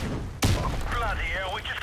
Bloody hell, we just